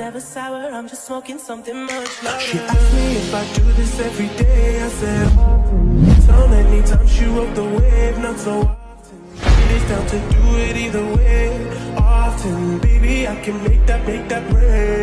Never sour, I'm just smoking something much louder. She asked me if I do this every day. I said often. So many times she rode the wave, not so often. It is down to do it either way. Often, baby, I can make that, make that rain.